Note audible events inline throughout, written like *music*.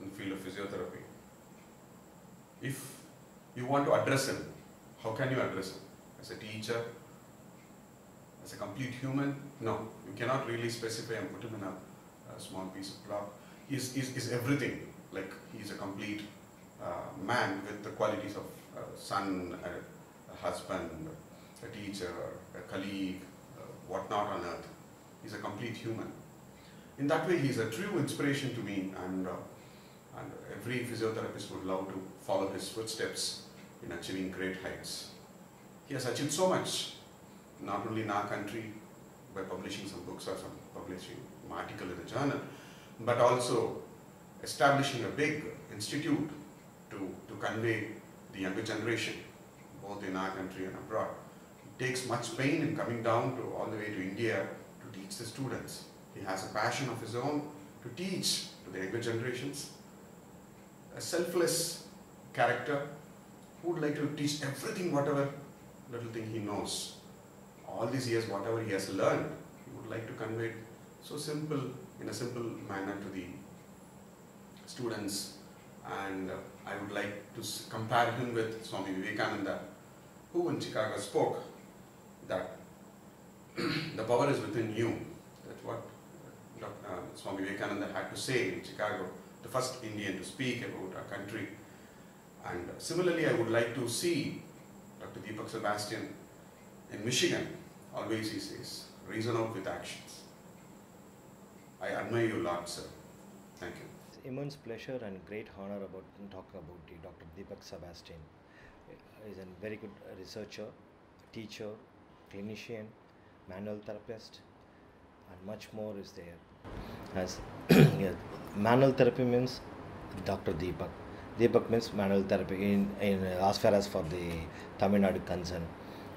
in the field of physiotherapy. If you want to address him, how can you address him? As a teacher, as a complete human? No, you cannot really specify and put him in a, a small piece of cloth. He's, he's, he's everything. Like he is a complete uh, man with the qualities of a son, a, a husband, a teacher, a colleague, uh, whatnot on earth. He's a complete human. In that way, he's a true inspiration to me, and, uh, and every physiotherapist would love to follow his footsteps in achieving great heights. He has achieved so much, not only in our country by publishing some books or some publishing an article in a journal, but also establishing a big institute to, to convey the younger generation, both in our country and abroad. It takes much pain in coming down to all the way to India to teach the students. He has a passion of his own to teach to the younger generations. A selfless character who would like to teach everything, whatever little thing he knows. All these years, whatever he has learned, he would like to convey it so simple, in a simple manner to the students. And uh, I would like to compare him with Swami Vivekananda, who in Chicago spoke that *clears throat* the power is within you. That's what uh, uh, Swami Vivekananda had to say in Chicago, the first Indian to speak about our country. And similarly, I would like to see Dr. Deepak Sebastian in Michigan. Always he says, reason out with actions. I admire you a lot, sir. Thank you. It's immense pleasure and great honor about talk about the Dr. Deepak Sebastian. He's a very good researcher, teacher, clinician, manual therapist, and much more is there. As *clears throat* yeah, manual therapy means Dr. Deepak. Deepak means manual therapy in, in as far as for the Tamil Nadu concern.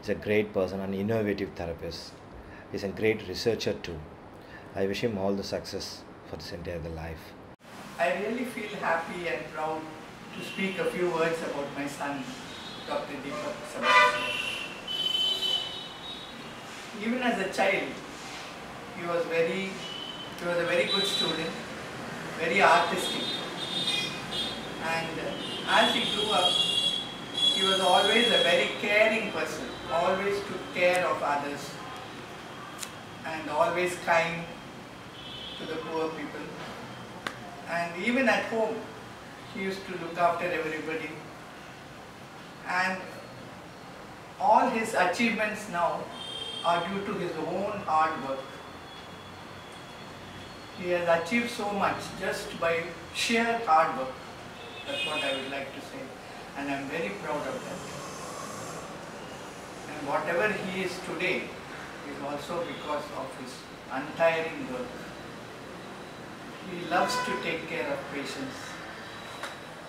He's a great person, an innovative therapist. He's a great researcher too. I wish him all the success for his entire life. I really feel happy and proud to speak a few words about my son, Dr. Deepak Sebastian. Even as a child, he was very, he was a very good student, very artistic. And uh, as he grew up, he was always a very caring person, always took care of others, and always kind to the poor people. And even at home, he used to look after everybody. And all his achievements now are due to his own hard work. He has achieved so much just by sheer hard work. That's what I would like to say. And I'm very proud of that. And whatever he is today is also because of his untiring work. He loves to take care of patients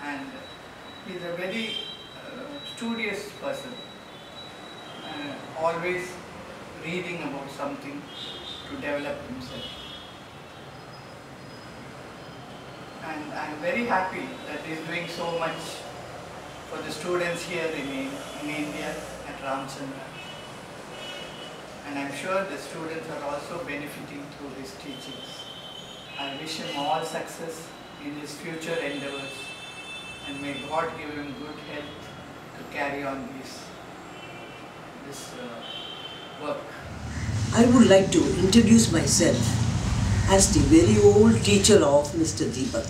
and he's a very uh, studious person, uh, always reading about something to develop himself. And I'm very happy that he's doing so much for the students here in, in India at Ramchandra. And I'm sure the students are also benefiting through his teachings. I wish him all success in his future endeavors and may God give him good health to carry on this, this uh, work. I would like to introduce myself as the very old teacher of Mr. Deepak.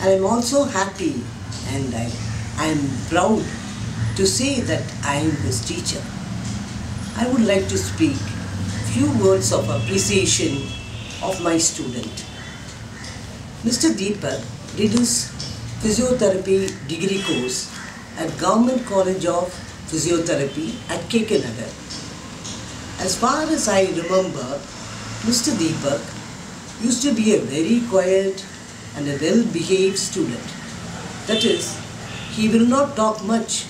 I am also happy and I, I am proud to say that I am his teacher. I would like to speak few words of appreciation of my student. Mr. Deepak did his physiotherapy degree course at Government College of Physiotherapy at K.K. Nagar. As far as I remember, Mr. Deepak used to be a very quiet and a well behaved student. That is, he will not talk much,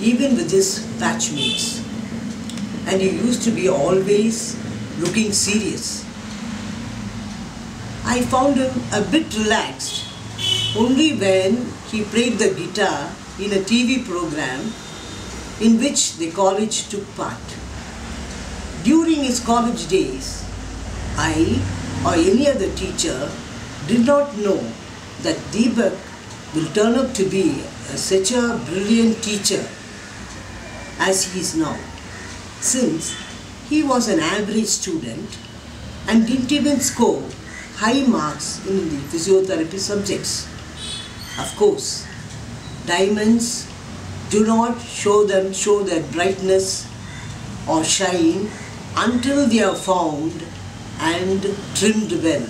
even with his batchmates. And he used to be always looking serious. I found him a bit relaxed only when he played the guitar in a TV program in which the college took part. During his college days, I or any other teacher did not know that Deepak will turn up to be a, such a brilliant teacher as he is now, since he was an average student and didn't even score high marks in the physiotherapy subjects. Of course, diamonds do not show them show their brightness or shine until they are found and trimmed well.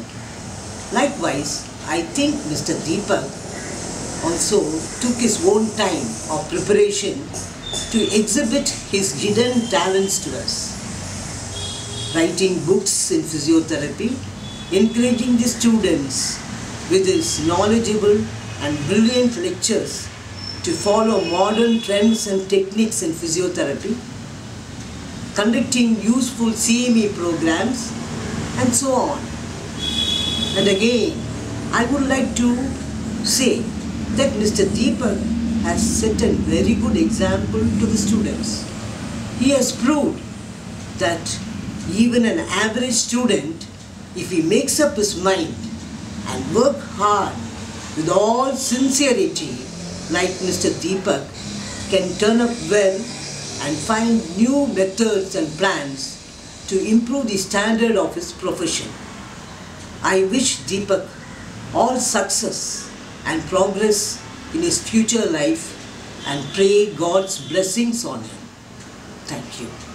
Likewise, I think Mr. Deepak also took his own time of preparation to exhibit his hidden talents to us. Writing books in physiotherapy, encouraging the students with his knowledgeable and brilliant lectures to follow modern trends and techniques in physiotherapy, conducting useful CME programs, and so on. And again, I would like to say that Mr. Deepak has set a very good example to the students. He has proved that even an average student, if he makes up his mind and work hard with all sincerity, like Mr. Deepak, can turn up well and find new methods and plans to improve the standard of his profession. I wish Deepak all success and progress in his future life and pray God's blessings on him. Thank you.